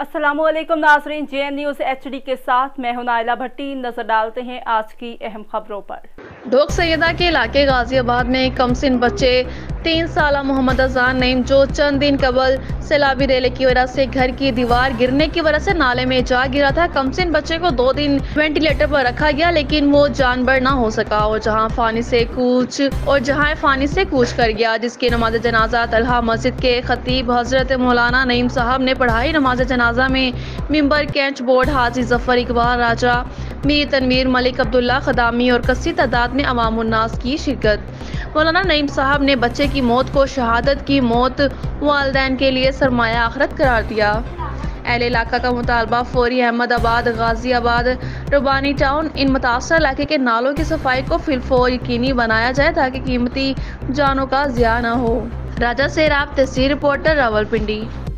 Aslam Nazreen J N news H D के साथ मैं हूँ नायला भट्टी। नज़र डालते हैं आज की अहम खबरों पर। ढोक सैदा के इलाके गाजियाबाद में कमसिन बच्चे तीन साल मोहम्मद अजान नईम जो चंद दिन कबल सैलाबी रेले की वजह से घर की दीवार गिरने की वजह से नाले में जा गिरा था। कमसिन बच्चे को दो दिन वेंटिलेटर पर रखा गया, लेकिन वो जानबर ना हो सका और जहाँ फानी से कूच और जहाँ फानी से कूच कर गया, जिसकी नमाज़ जनाजा तलहा मस्जिद के खतीब हज़रत मौलाना नईम साहब ने पढ़ाई नमाज़ जनाजा में मिम्बर कैंच बोर्ड हाजी ज़फ़र इकबाल राजा मीर तनवीर मलिक अब्दुल्ला, खदामी और कसी तादाद में अवामनास की शिरकत। मौलाना नईम साहब ने बच्चे की मौत को शहादत की मौत वालदेन के लिए सरमाया आखरत करार दिया। एल इलाका का मुतालबा, फौरी अहमदाबाद, गाजियाबाद, रुबानी टाउन, इन मुतासर इलाके के नालों की सफ़ाई को फिलफो यकीनी बनाया जाए ताकि कीमती जानों का जिया न हो। राजा से राब तहसील रिपोर्टर रावलपिंडी